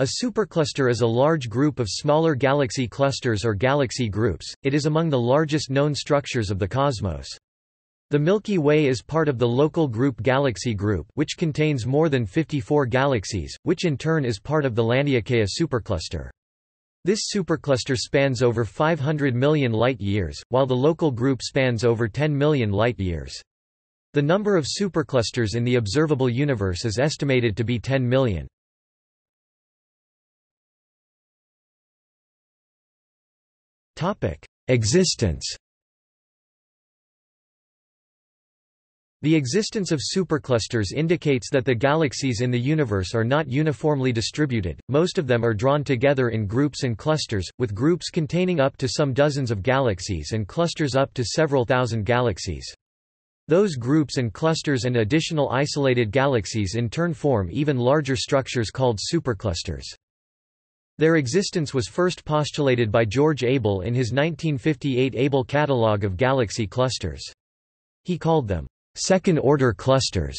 A supercluster is a large group of smaller galaxy clusters or galaxy groups, it is among the largest known structures of the cosmos. The Milky Way is part of the local group Galaxy Group which contains more than 54 galaxies, which in turn is part of the Laniakea supercluster. This supercluster spans over 500 million light-years, while the local group spans over 10 million light-years. The number of superclusters in the observable universe is estimated to be 10 million. Existence The existence of superclusters indicates that the galaxies in the universe are not uniformly distributed, most of them are drawn together in groups and clusters, with groups containing up to some dozens of galaxies and clusters up to several thousand galaxies. Those groups and clusters and additional isolated galaxies in turn form even larger structures called superclusters. Their existence was first postulated by George Abell in his 1958 Abell Catalogue of Galaxy Clusters. He called them second-order clusters,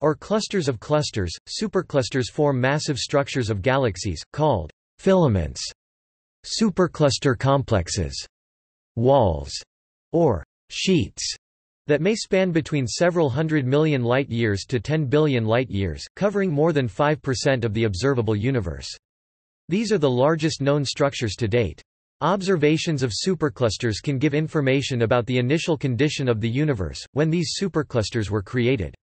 or clusters of clusters. Superclusters form massive structures of galaxies, called filaments, supercluster complexes, walls, or sheets that may span between several hundred million light-years to 10 billion light-years, covering more than 5% of the observable universe. These are the largest known structures to date. Observations of superclusters can give information about the initial condition of the universe, when these superclusters were created.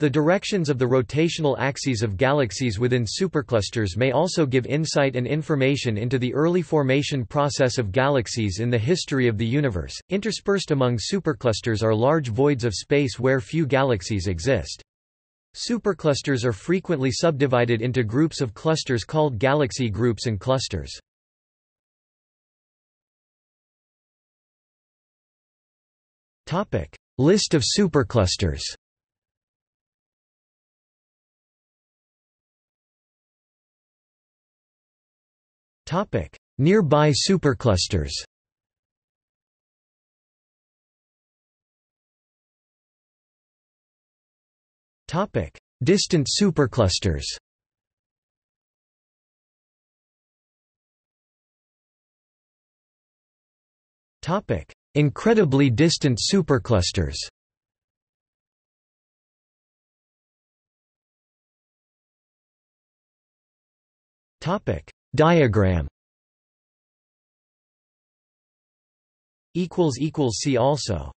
The directions of the rotational axes of galaxies within superclusters may also give insight and information into the early formation process of galaxies in the history of the universe. Interspersed among superclusters are large voids of space where few galaxies exist. Superclusters are frequently subdivided into groups of clusters called galaxy groups and clusters. List of superclusters Nearby superclusters Topic: Distant superclusters. Topic: Incredibly distant superclusters. Topic: Diagram. Equals equals see also.